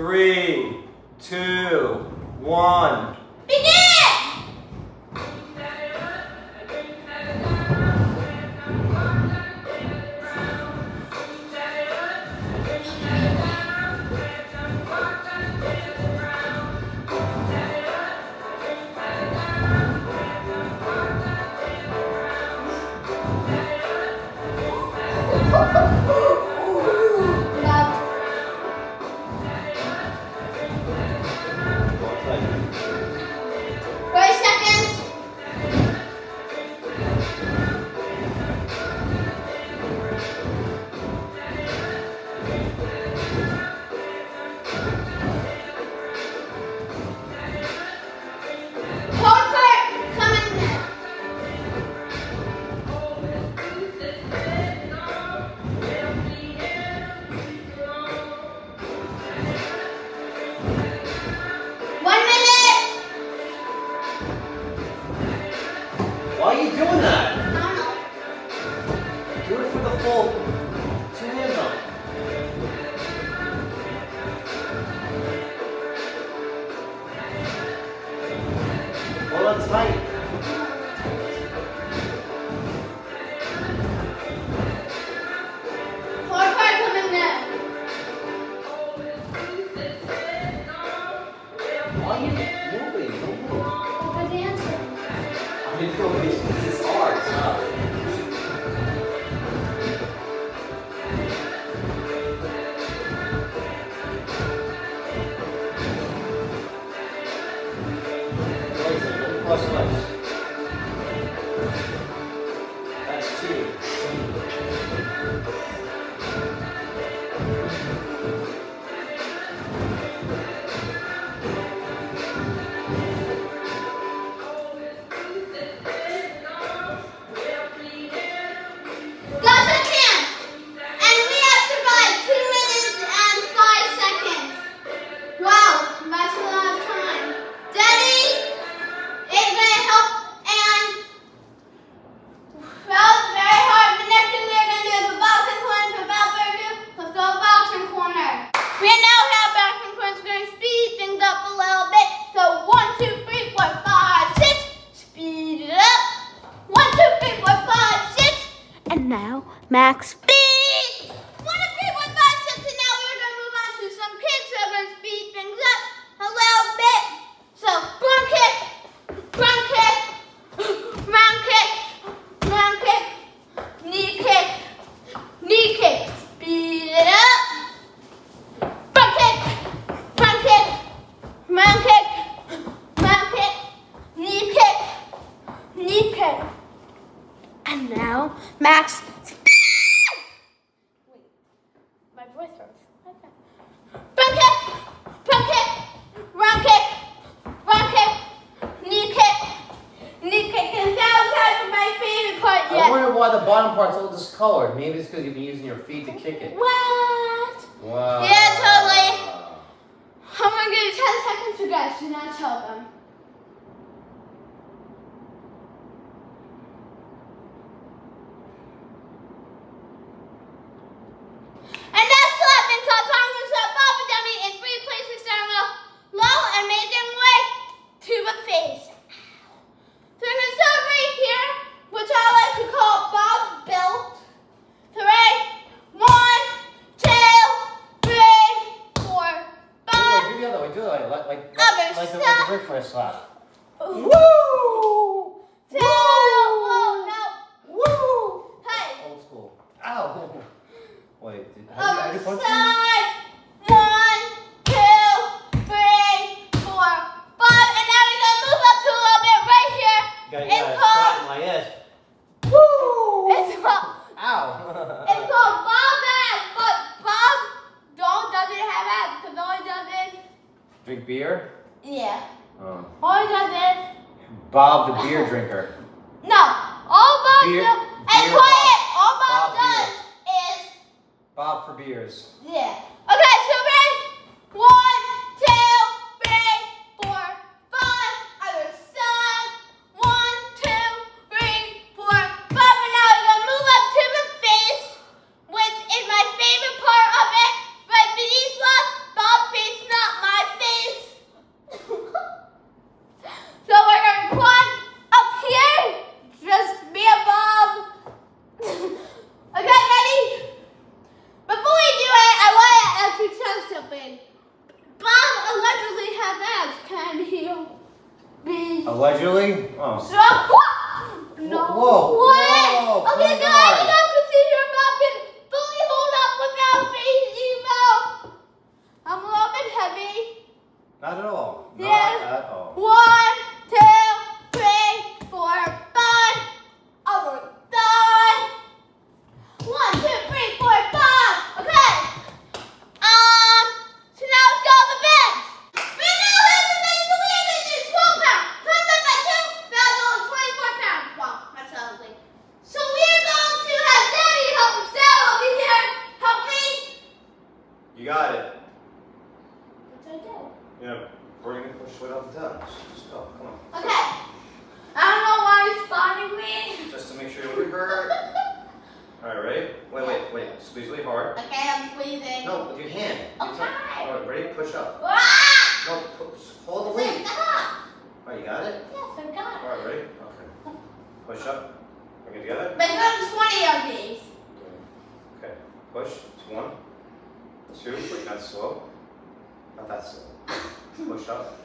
three. plus less. Max, Got, it's got called, my ass. Woo! It's called. Ow. it's called Bob ass, but Bob don't doesn't have ass because all he does is. Drink beer? Yeah. Oh. All he does is. Bob the beer drinker. Right, you got it? Yes, I got it. All right, ready? Okay. Push up. Bring it together. But there's 20 of these. Okay. Push. It's one. Two. Wait, not slow. Not that slow. Push up.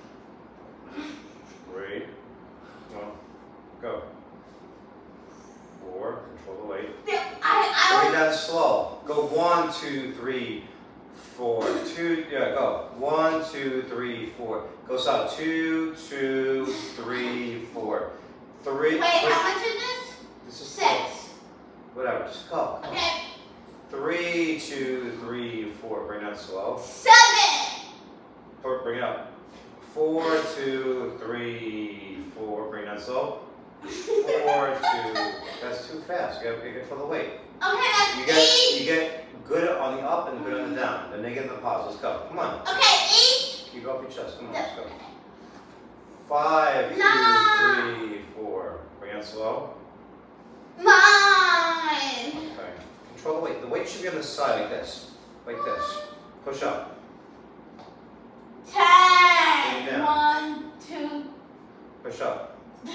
Three. One. Go. Four. Control the weight. I, I Bring that slow. Go one, two, three, four. Two, yeah, go. One, two, three, four. Go stop. Two, two, three, four. Three. Wait, how much is this? This is Six. Whatever, just go. Okay. Three, two, three, four. Bring that slow. Seven. Four, bring it up. Four, two, three, four. Bring that slow. Four, two. That's too fast. You gotta, gotta control the weight. Okay, that's You get eight. you get good on the up and good on the mm-hmm. down. Then they get the pause. Let's go. Come on. Okay, eight. Keep off your chest. Come on. Let's go. Five, two, Nine. three, four. Bring it slow. Nine. Okay. Control the weight. The weight should be on the side like this. Like this. Push up. Ten. One, two. Push up.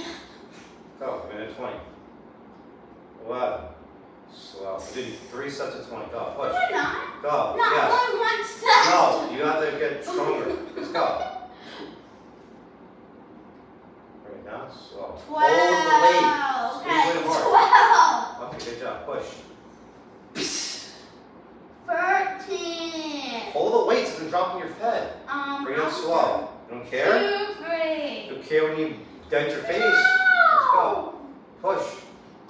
Go. Minute 20. 11. Slow. Did three sets of 20. Go. Push. you're not. Go. Not Yes. one, one set. No. You have to get stronger. Let's go. Bring it down. Slow. Twelve. Hold the weight. Squeeze Okay, really hard. twelve. Okay, good job. Push. Thirteen. Hold the weights and drop on your head. Um, Bring it slow. You don't care? Two, three. You don't care when you dent your face. Let's go. Push.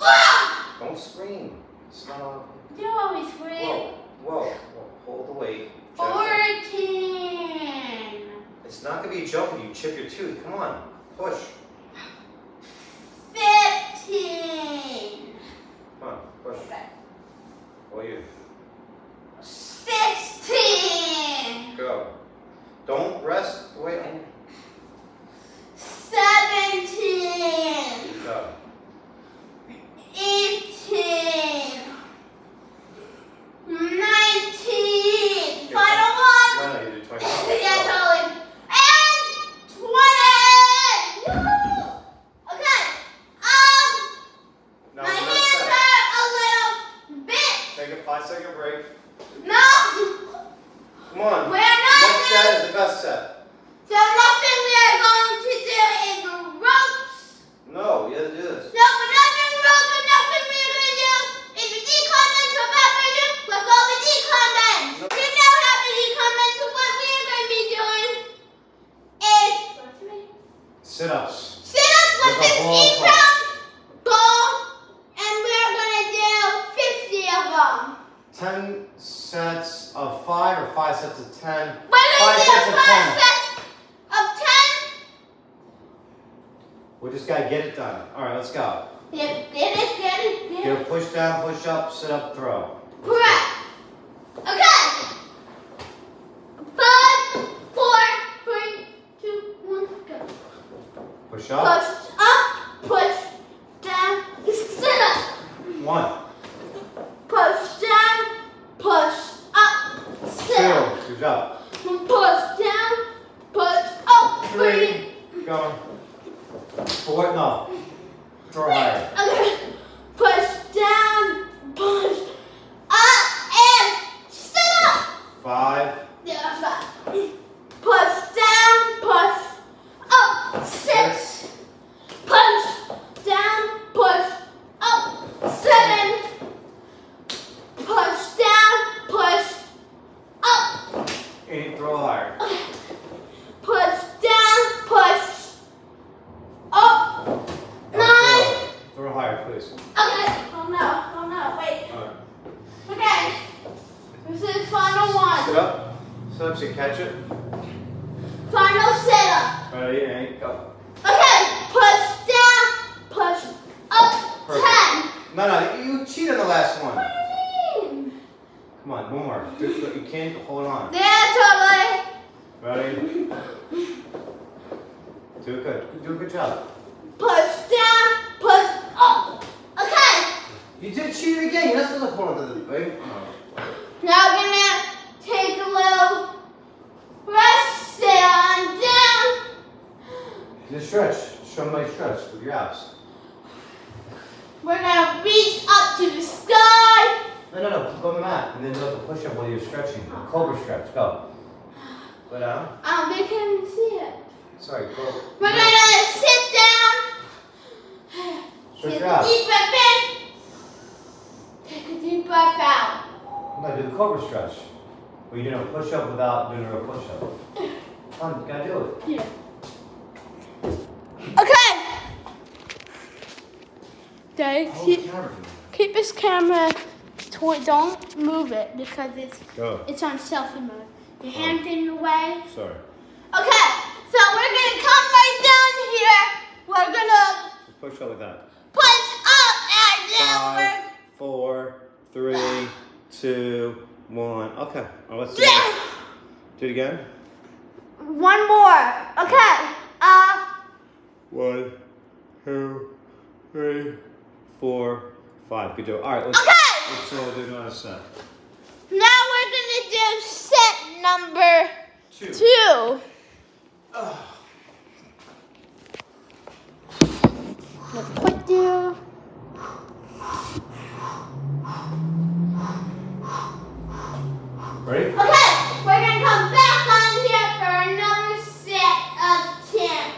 Ah! Don't scream. It's not on. You always scream. Whoa. Whoa. Whoa. Hold the weight. Fourteen. It's not gonna be a joke if you chip your tooth. Come on. Push. Fifteen. Come on. Push. Hold you. Sixteen. Go. Don't rest. Wait. Seventeen. Go. Eighteen. Nineteen. Here, Final No, one. no, you did 20. yeah, Go. totally. And twenty. Woo! Okay. Um, No, my you're not hands set. hurt a little bit. Take a five second break. No. Come on. We're not Next set is the best set. So nothing we are going to do is ropes. No, you have to do this. No, we're not doing ropes. And nothing we are going to do is the decon bench. So about to do, let's go the decon bench. No. You know how the decon bench. So what we are going to be doing is Sit ups. sit ups with With a this ball each club. round ball, and we are going to do 50 of them. 10 sets of 5 or 5 sets of 10? We're going Five to do sets of five 10. sets of 10. We just gotta get it done. All right, let's go. Yep, get it, get it, get Get a push down, push up, sit up, throw. Correct. Okay. Five, four, three, two, one, go. Push up. Push up, push down, sit up. One, Push down, push up, sit up. two, good job. Push down, push up, three. Three, going. Four, no. Throw higher. Okay. Push down, push up, and sit up. Five, Yeah, five. Push down, push up, six. Push down, push up, seven. Push down, push up. eight, throw higher. Push down, push up. Now Nine. Throw, throw higher, please. Okay. Oh no. Oh no. Wait. All right. Okay. This is final one. Sit up. Sit up so you catch it. Final setup. Ready, and go. Okay. Push down, push up. Perfect. Ten. No, no, you cheated on the last one. What do you mean? Come on, one more. Do, you can't hold on. Yeah, totally. Ready? Do a good. Do a good job. Push down, push up. Okay. You did cheat again. You're not supposed to hold on to the. Oh. Now we're gonna take a little rest. Sit on down. Just stretch. Show my stretch with your abs. We're gonna reach up to the. No, no, no. Go on the mat and then do a push up while you're stretching. A cobra stretch. Go. Go down. Um, they can't even see it. Sorry. Go. We're gonna sit down. Stretch Take your a deep breath in. Take a deep breath out. No, do the cobra stretch. Where you're doing a push up without doing a real push up. Come on, you gotta do it. Yeah. Okay. Dad, Hold keep, keep this camera toward. Don't move it because it's Go. it's on selfie mode. Your hand in the way. Sorry. Okay. So we're gonna come right down here. We're gonna Push up like that. push up and down. Five, four, three, two, one. Okay. Oh, let's do it. Do it again. One more. Okay. Uh. One, two, three, four, five. Good job. All right. Let's, Okay. let's uh, do another set. Now we're gonna do set number Two. two. Let's put you. Ready? Okay, we're gonna come back on here for another set of ten.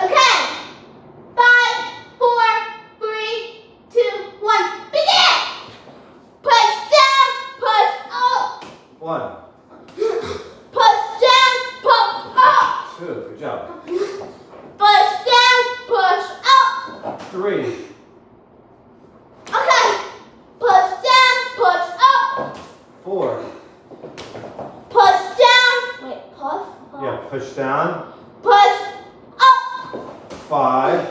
Okay. Five, four, three, two, one. Begin. Push down, push up. One, Push down, push up. two. Good job. Push down, push up. Three, Okay. Push down, push up. four. Push down. Wait, push. push. Yeah. Push down. Push up. Five.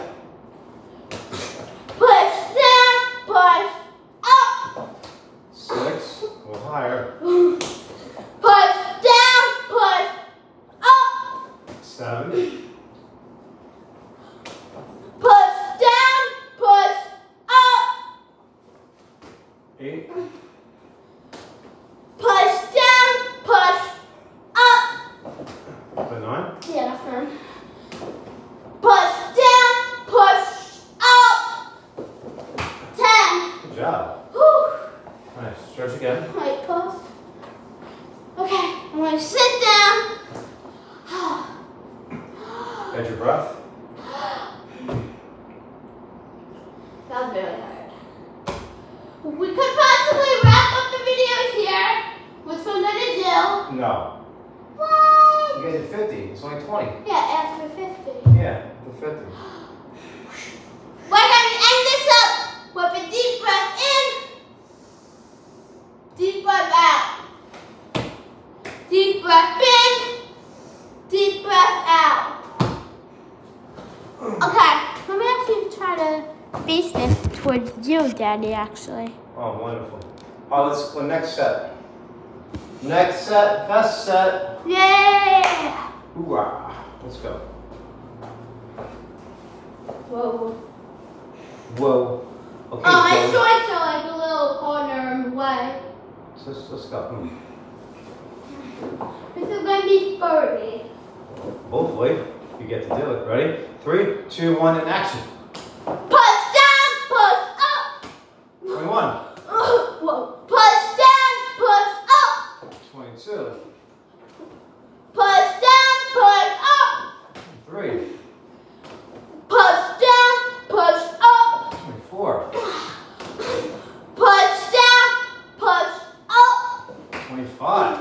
Push down, push up. Six. A little higher. Push down, push up. Seven. Push down, push up. Eight. Push down, push up. The nine. Yeah, that's fine. Push down, push up. Ten. Good job. Whew. Nice. Stretch again. Wait, pause. Okay, I'm gonna sit down. Catch your breath. That was really hard. We could possibly wrap up the video here, which we're gonna do. No. What? You guys did 50. It's only 20. Yeah, after 50. Yeah, the 50. We're gonna end this up with a deep breath in, deep breath out. Deep breath in, towards you, Daddy, actually. Oh, wonderful. All right, let's go next set. Next set, best set. Yeah! Hoorah. Let's go. Whoa. Whoa. Okay, Oh, my Chloe. shorts are like a little corner in the way. Let's, let's go. Hmm. This is going to be furry. Hopefully, you get to do it. Ready? Three, two, one, and action. Push down, push up. 21, Whoa. Push down, push up. 22, Push down, push up. 3, Push down, push up. 24, Push down, push up. 25,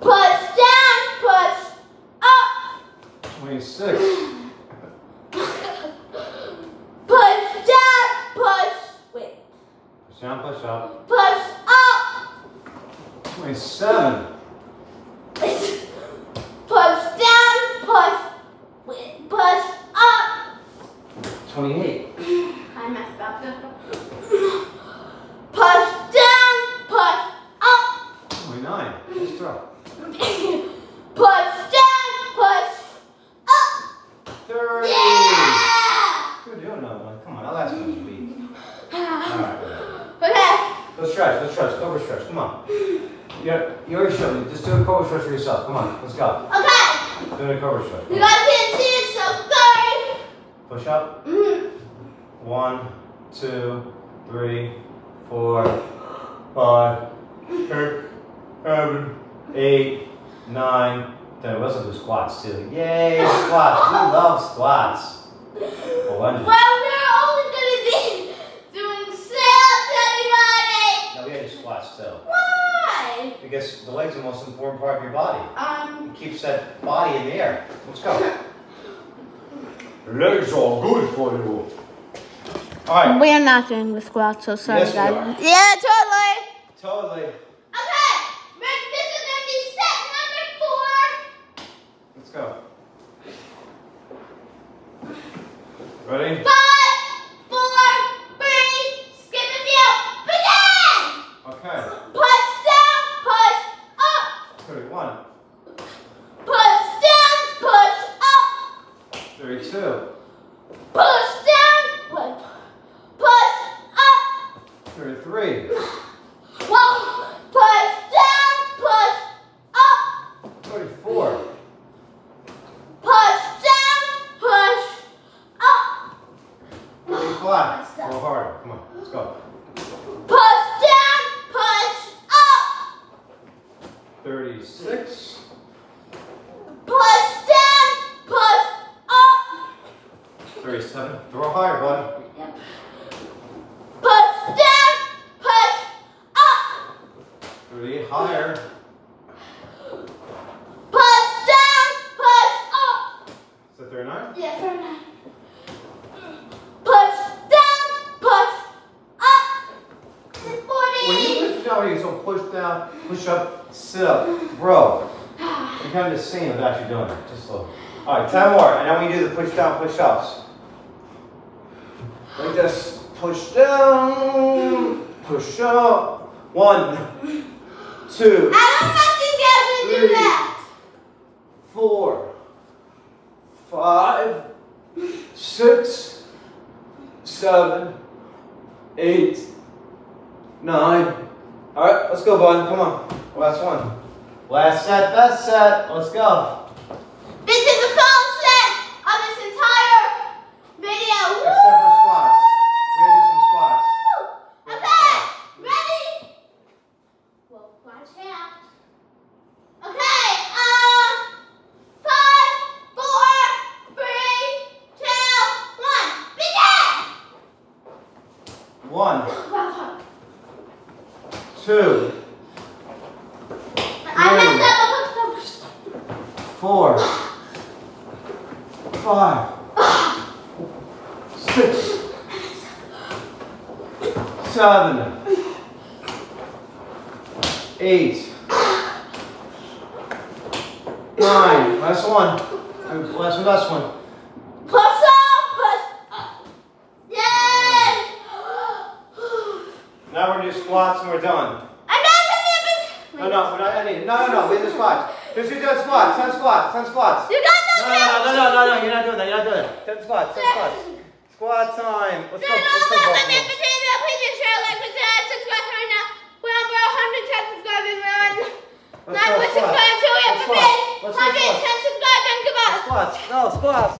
Push down, push up. 26, Push down, push. Wait. push down, push up, Push up. 27, Push down, push. Wait. Push up. 28, I messed up. Push down, push up. 29, let's throw, Push down, push up. 30. Yeah! Good, you don't know one. Come on, that last one was weak. Alright, Okay. Let's stretch, let's stretch, cobra stretch, come on. You, you already showed me, just do a cobra stretch for yourself. Come on, let's go. Okay. Do a cobra stretch. You can see it, so sorry. Push up. Mhm. One, two, three, four, five, six, seven, eight, nine, ten. We also do squats too. Yay, squats. We love squats. Well, we're only gonna be doing sit-ups, everybody. No, we gotta do squats too. Why? Because the legs are the most important part of your body. Um. It keeps that body in the air. Let's go. Legs are good for you. All right. We're not doing the squat, so sorry, Yes, guys. are. Yeah, totally. Totally. Okay, Rick, this is gonna be set number four. Let's go. Ready? Five, four, three, skip a few, begin! Okay. Push down, push up. 31, Push down, push up. 32, Push down, push, push up. 33, Whoa, push down, push up. 34, Push down, push up. 35. A little harder. Come on, let's go. Push down, push up. 36, Push down, push up. 37. Throw higher, bud. Push down, push up. 38, higher. Push down, push up. Is that 39? Yeah, fair enough. Push down, push up. When you Forty. lift down, you so push down, push up, sit up, row. You're kind of the same of you doing it. Just slow. All right, 10 more. And then we do the push down, push ups. Like this. Push down, push up. One, two, I don't have to get to do that. four, five, six, seven, eight, nine. All right, let's go, bud. Come on. Last one. Last set, best set. Let's go. seven, eight, nine. Last one. Last one, last one. Plus up, plus up. Yay! Now we're gonna do squats and we're done. No, no, we're not ending. No, no, no, we do squats. Just do 10 squats, 10 squats, 10 squats. You got the no, no, no, no, no, no, no, you're not doing that, you're not doing it. 10 squats, 10 squats. Squat time. Let's go, let's go hit share, like and subscribe right now. We're on 110 subscribers. We're on not with subscribe until we have 110 subscribers. Goodbye. Squats. No squats.